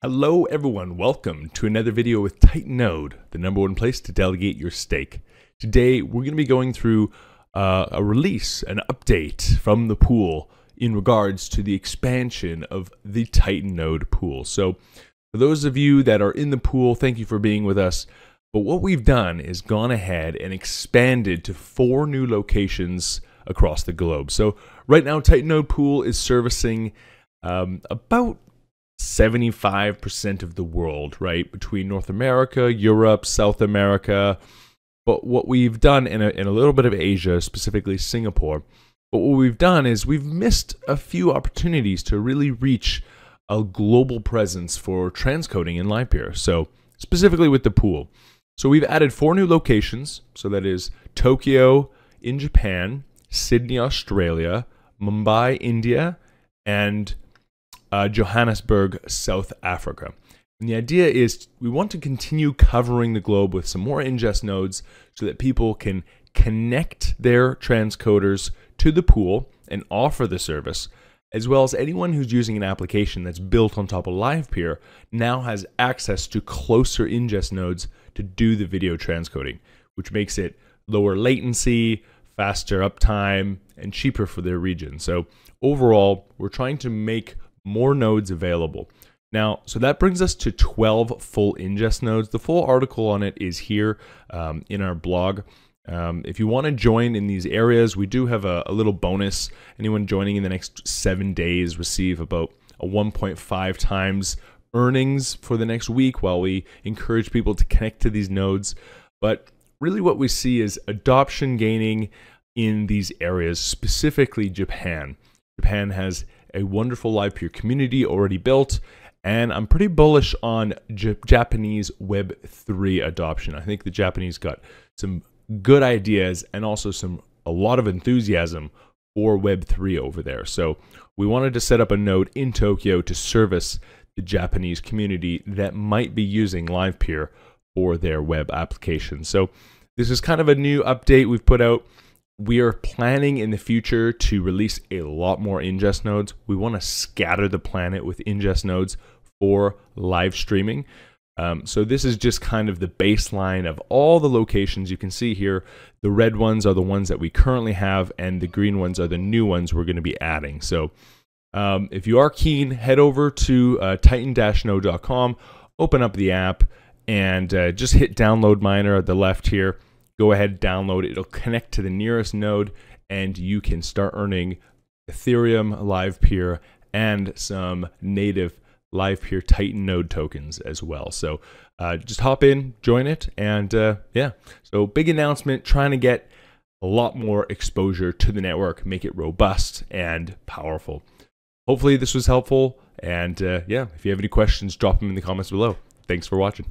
Hello everyone, welcome to another video with Titan Node, the number one place to delegate your stake. Today we're going to be going through uh, a release, an update from the pool in regards to the expansion of the Titan Node pool. So for those of you that are in the pool, thank you for being with us. But what we've done is gone ahead and expanded to four new locations across the globe. So right now Titan Node pool is servicing um, about 75% of the world, right? Between North America, Europe, South America. But what we've done in a, in a little bit of Asia, specifically Singapore, but what we've done is we've missed a few opportunities to really reach a global presence for transcoding in LivePeer. So, specifically with the pool. So, we've added four new locations. So, that is Tokyo in Japan, Sydney, Australia, Mumbai, India, and uh, Johannesburg, South Africa. And the idea is we want to continue covering the globe with some more ingest nodes so that people can connect their transcoders to the pool and offer the service, as well as anyone who's using an application that's built on top of LivePeer now has access to closer ingest nodes to do the video transcoding, which makes it lower latency, faster uptime, and cheaper for their region. So overall, we're trying to make more nodes available. Now, so that brings us to 12 full ingest nodes. The full article on it is here um, in our blog. Um, if you want to join in these areas, we do have a, a, little bonus. Anyone joining in the next seven days receive about a 1.5 times earnings for the next week while we encourage people to connect to these nodes. But really, what we see is adoption gaining in these areas, specifically Japan. Japan has a wonderful LivePeer community already built, and I'm pretty bullish on J- Japanese Web3 adoption. I think the Japanese got some good ideas and also some a lot of enthusiasm for Web3 over there. So we wanted to set up a node in Tokyo to service the Japanese community that might be using LivePeer for their web application. So this is kind of a new update we've put out we are planning in the future to release a lot more ingest nodes. We want to scatter the planet with ingest nodes for live streaming. Um, so this is just kind of the baseline of all the locations you can see here. The red ones are the ones that we currently have, and the green ones are the new ones we're going to be adding. So um, if you are keen, head over to uh, titan-node.com, open up the app, and uh, just hit download miner at the left here go ahead, download it. It'll connect to the nearest node, and you can start earning Ethereum, LivePeer, and some native LivePeer Titan node tokens as well. So uh, just hop in, join it, and uh, yeah. So big announcement, trying to get a lot more exposure to the network, make it robust and powerful. Hopefully this was helpful, and uh, yeah, if you have any questions, drop them in the comments below. Thanks for watching.